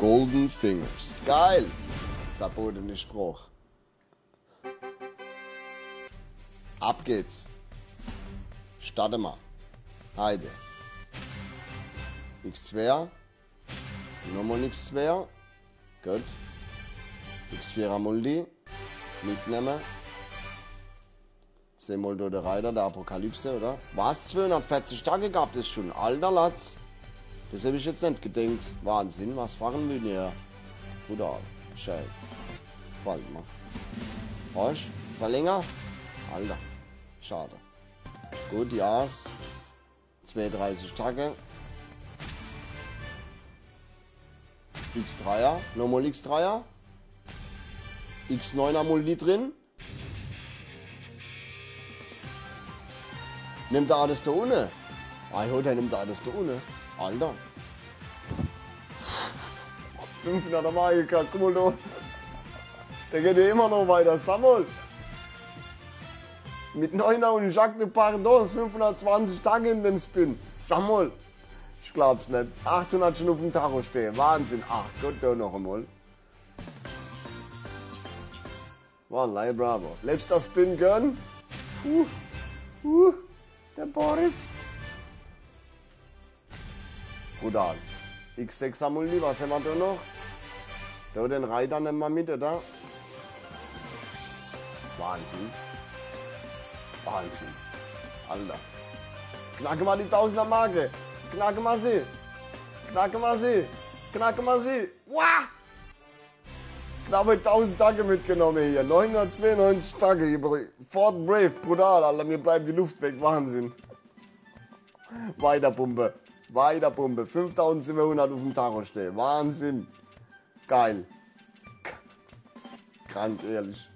Golden Fingers. Geil. Verbotene Spruch. Ab geht's. Starte mal. Heide. X2er. Nochmal X2er. Gut. X4er Multi. Mitnehmen. Zweimal durch den Reiter der Apokalypse, oder? Was? 240 Tage gab es schon. Alter Latz. Das habe ich jetzt nicht gedenkt. Wahnsinn, was fahren wir hier? Bruder, scheiße. Fall mal. Weißt Verlänger? Alter. Schade. Gut, ja. 32 Tage. X3er. Nochmal X3er. X9er Multi drin. Nimmt er alles da unten? Ah, ja, der nimmt alles da unten. Alter. 500er Mal gekackt, guck mal da. Der geht ja immer noch weiter. Samuel. Mit 9er und Jacques de Pardos 520 Tage in den Spin. Samuel. Ich glaub's nicht. 800 schon auf dem Tacho stehen. Wahnsinn. Ach Gott, da noch einmal. Wallahi, bravo. Letzter Spin gönn. Puh. Puh. Der Boris. Brutal. X6 Multi, was haben wir da noch? Da den Reiter nehmen wir mit, oder? Wahnsinn. Wahnsinn. Alter. Knacke mal die Tausender Marke. Knacke mal sie. Knacke mal sie. Knacke mal sie. Wah! Knappe 1000 Tage mitgenommen hier. 992 Tage hier. Ford Brave, brutal, Alter. Mir bleibt die Luft weg. Wahnsinn. Weiter Pumpe. Weiter Pumpe. 5700 auf dem Tacho stehen. Wahnsinn. Geil. Krank, ehrlich.